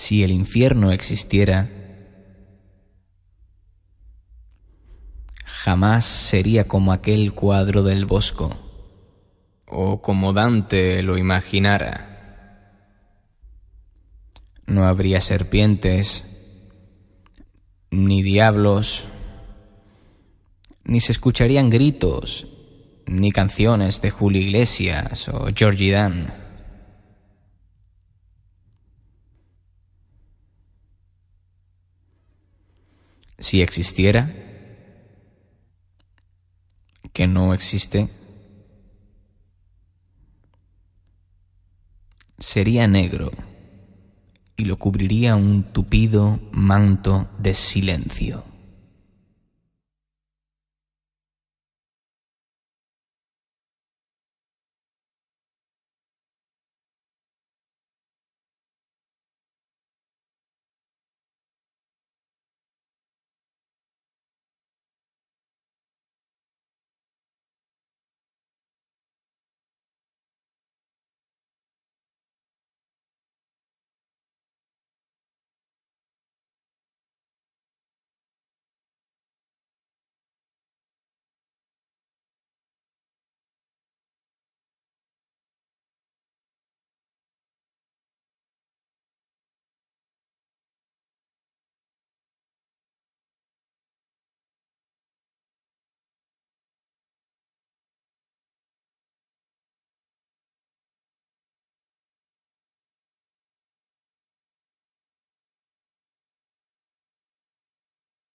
Si el infierno existiera, jamás sería como aquel cuadro del Bosco, o como Dante lo imaginara. No habría serpientes, ni diablos, ni se escucharían gritos, ni canciones de Julio Iglesias o Georgie Dan. Si existiera, que no existe, sería negro y lo cubriría un tupido manto de silencio.